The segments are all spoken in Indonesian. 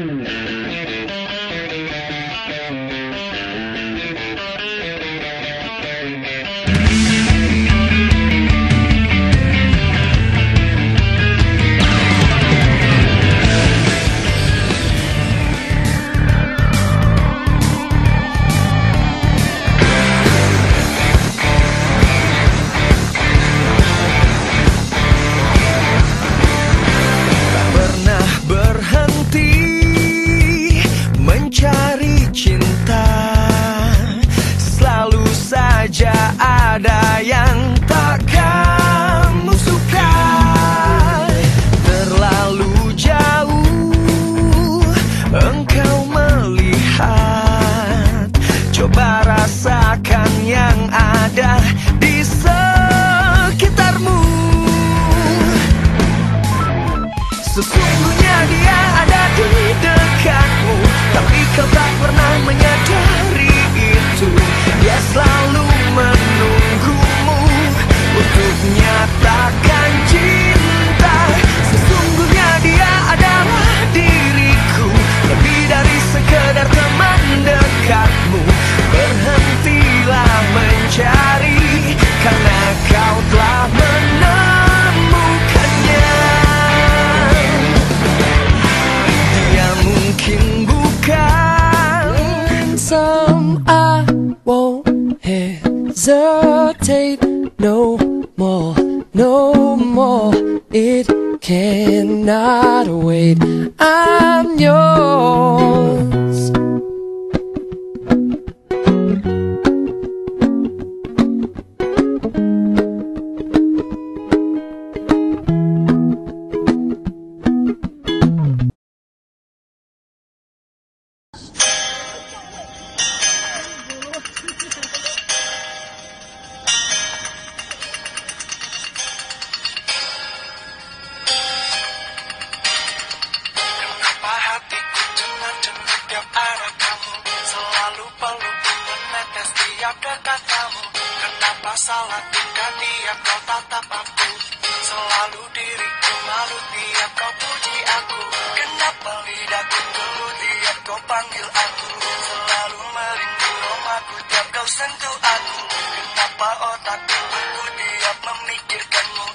Mm-hmm. Ada yang tak kamu suka. Terlalu jauh engkau melihat. Coba rasakan yang ada di sekitarmu. Sesungguhnya hesitate no more, no more. It cannot wait. I'm yours. Dekat kamu Kenapa salah? Tingkah tiap kau tatap aku. Selalu diriku malu tiap kau puji aku. Kenapa lidahku gelut tiap kau panggil aku? Selalu merindu romaku tiap kau sentuh aku. Kenapa otakku beku tiap memikirkanmu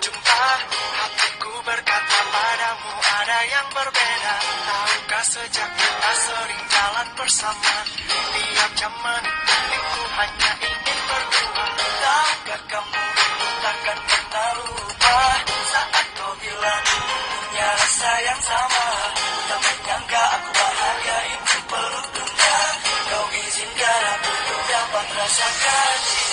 jumpa. Hatiku berkata padamu ada yang berbeda. Tahukah sejak kita sering jalan bersama? Tiap jam milikku hanya ingin berdua. Tahukah kamu takkan pernah lupa? Saat kau bilang punya rasa yang sama. Tak menyangka aku bahagia itu peluk dunia. Kau izinkan aku untuk dapat rasakan cinta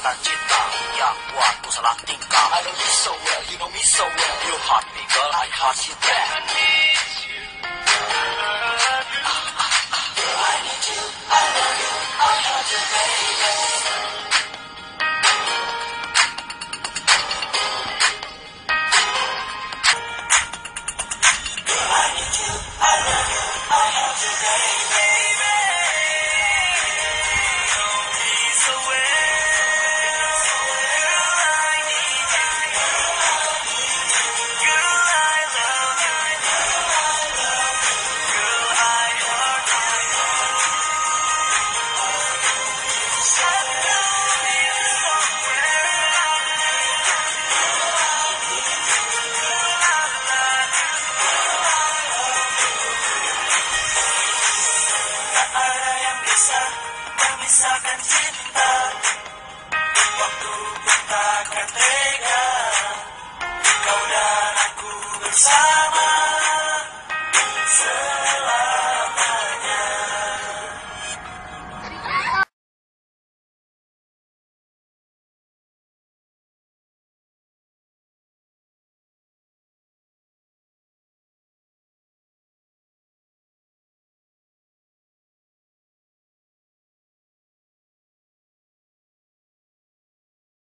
Buatku salah tingkah I know you so well, you know me so well You heart me girl, I heart you back I need you I need you, I love you, I heart you baby Kau dan aku bersama